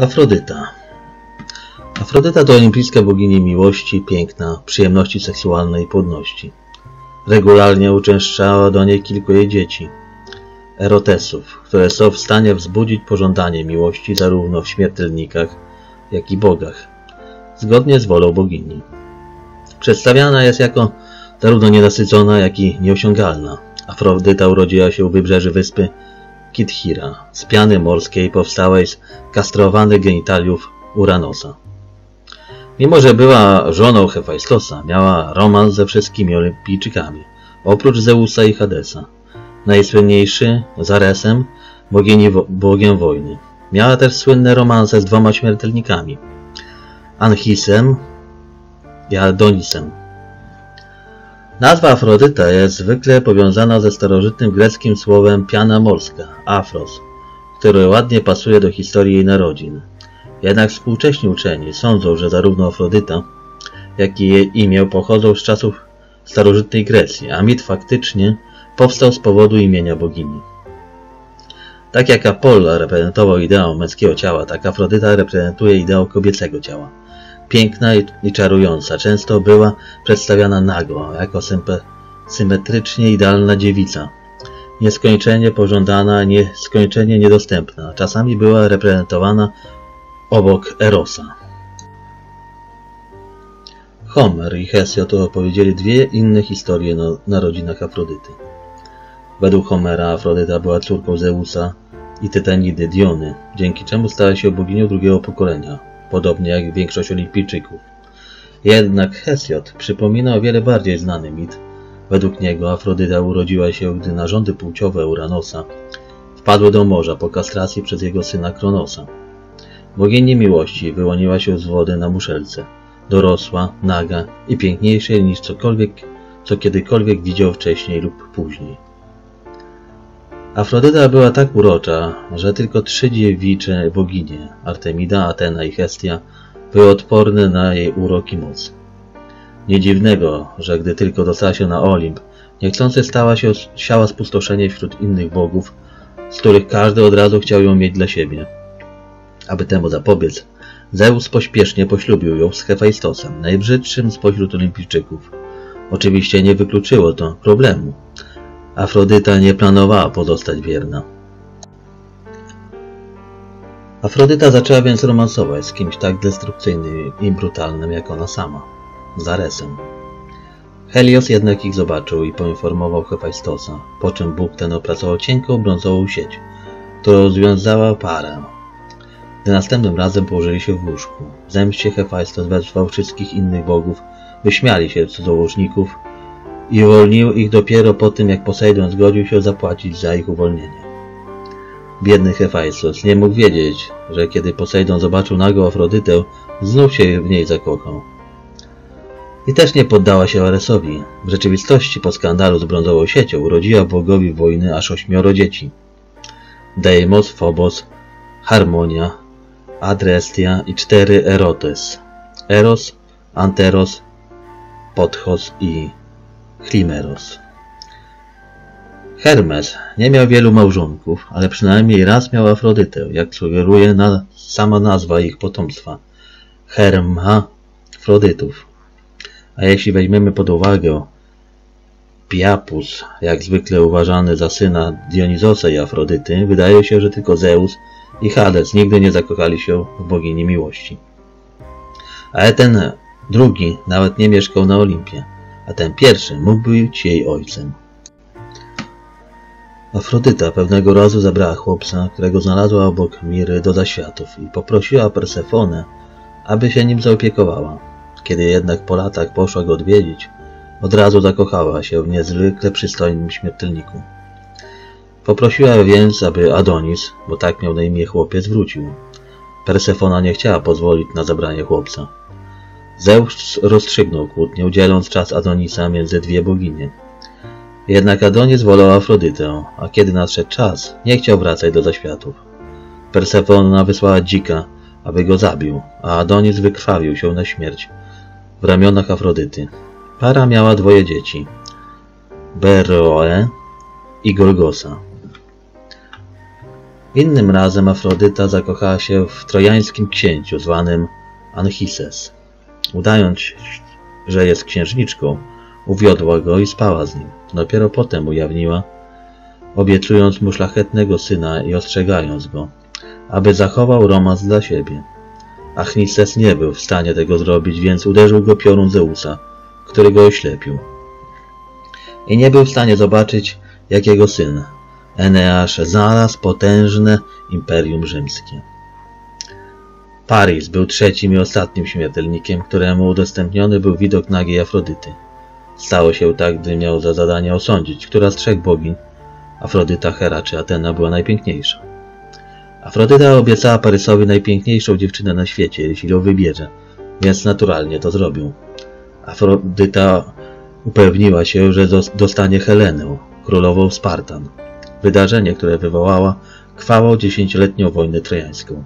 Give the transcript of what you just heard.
Afrodyta Afrodyta to olimpijska bogini miłości, piękna, przyjemności seksualnej i płodności. Regularnie uczęszczała do niej kilku jej dzieci, erotesów, które są w stanie wzbudzić pożądanie miłości zarówno w śmiertelnikach, jak i bogach, zgodnie z wolą bogini. Przedstawiana jest jako zarówno nienasycona, jak i nieosiągalna. Afrodyta urodziła się u wybrzeży wyspy Kithira, z piany morskiej powstałej z kastrowanych genitaliów Uranosa. Mimo, że była żoną Hefajstosa, miała romans ze wszystkimi olimpijczykami, oprócz Zeusa i Hadesa. Najsłynniejszy, z Aresem, bogini, bogiem wojny. Miała też słynne romanse z dwoma śmiertelnikami, Anchisem i Adonisem. Nazwa Afrodyta jest zwykle powiązana ze starożytnym greckim słowem piana morska, afros, które ładnie pasuje do historii jej narodzin. Jednak współcześni uczeni sądzą, że zarówno Afrodyta, jak i jej imię pochodzą z czasów starożytnej Grecji, a mit faktycznie powstał z powodu imienia bogini. Tak jak Apollo reprezentował ideał męskiego ciała, tak Afrodyta reprezentuje ideał kobiecego ciała. Piękna i czarująca, często była przedstawiana nago, jako symetrycznie idealna dziewica. Nieskończenie pożądana, nieskończenie niedostępna. Czasami była reprezentowana obok Erosa. Homer i Hesiod opowiedzieli dwie inne historie o narodzinach Afrodyty. Według Homera Afrodyta była córką Zeusa i Tytanidy Diony, dzięki czemu stała się boginią drugiego pokolenia, podobnie jak większość olimpijczyków. Jednak Hesiod przypomina o wiele bardziej znany mit. Według niego Afrodyta urodziła się, gdy narządy płciowe Uranosa wpadły do morza po kastracji przez jego syna Kronosa. Bogini miłości wyłoniła się z wody na muszelce. Dorosła, naga i piękniejsza niż cokolwiek, co kiedykolwiek widział wcześniej lub później. Afrodyta była tak urocza, że tylko trzy dziewicze boginie, Artemida, Atena i Hestia, były odporne na jej urok i moc. Nie dziwnego, że gdy tylko dostała się na Olimp, niechcący stała się siała spustoszenie wśród innych bogów, z których każdy od razu chciał ją mieć dla siebie. Aby temu zapobiec, Zeus pośpiesznie poślubił ją z Hefajstosem, najbrzydszym spośród olimpijczyków. Oczywiście nie wykluczyło to problemu. Afrodyta nie planowała pozostać wierna. Afrodyta zaczęła więc romansować z kimś tak destrukcyjnym i brutalnym jak ona sama, z Aresem. Helios jednak ich zobaczył i poinformował Hefajstosa, po czym Bóg ten opracował cienką brązową sieć, którą związała parę, gdy następnym razem położyli się w łóżku, w zemście Hefajstos wezwał wszystkich innych bogów, by śmiali się cudzołożników i uwolnił ich dopiero po tym, jak Posejdon zgodził się zapłacić za ich uwolnienie. Biedny Hefajstos nie mógł wiedzieć, że kiedy Posejdon zobaczył nagą Afrodytę, znów się w niej zakochał. I też nie poddała się Aresowi. W rzeczywistości po skandalu z brązową siecią urodziła bogowi wojny aż ośmioro dzieci. Deimos, Phobos, Harmonia, Adrestia i cztery Erotes. Eros, Anteros, Podchos i Chlimeros. Hermes nie miał wielu małżonków, ale przynajmniej raz miał Afrodytę, jak sugeruje na, sama nazwa ich potomstwa. Herma Afrodytów. A jeśli weźmiemy pod uwagę Piapus, jak zwykle uważany za syna Dionizosa i Afrodyty, wydaje się, że tylko Zeus i Hades nigdy nie zakochali się w bogini miłości. Ale ten drugi nawet nie mieszkał na Olimpie, a ten pierwszy mógł być jej ojcem. Afrodyta pewnego razu zabrała chłopca, którego znalazła obok Miry do zaświatów i poprosiła Persefonę, aby się nim zaopiekowała. Kiedy jednak po latach poszła go odwiedzić, od razu zakochała się w niezwykle przystojnym śmiertelniku. Poprosiła więc, aby Adonis, bo tak miał na imię chłopiec, wrócił. Persefona nie chciała pozwolić na zabranie chłopca. Zeus rozstrzygnął kłótnię, dzieląc czas Adonisa między dwie boginie. Jednak Adonis wolał Afrodytę, a kiedy nadszedł czas, nie chciał wracać do zaświatów. Persefona wysłała dzika, aby go zabił, a Adonis wykrwawił się na śmierć w ramionach Afrodyty. Para miała dwoje dzieci, Beroe i Golgosa. Innym razem Afrodyta zakochała się w trojańskim księciu zwanym Anchises. Udając, że jest księżniczką, uwiodła go i spała z nim. Dopiero potem ujawniła, obiecując mu szlachetnego syna i ostrzegając go, aby zachował romans dla siebie. Achnises nie był w stanie tego zrobić, więc uderzył go piorun Zeusa, który go oślepił. I nie był w stanie zobaczyć, jak jego syn, Eneasz, znalazł potężne imperium rzymskie. Paris był trzecim i ostatnim śmiertelnikiem, któremu udostępniony był widok nagiej Afrodyty. Stało się tak, gdy miał za zadanie osądzić, która z trzech bogiń, Afrodyta, Hera czy Atena, była najpiękniejsza. Afrodyta obiecała Parysowi najpiękniejszą dziewczynę na świecie, jeśli ją wybierze, więc naturalnie to zrobił. Afrodyta upewniła się, że dostanie Helenę, królową Spartan. Wydarzenie, które wywołała krwawą dziesięcioletnią wojnę trojańską.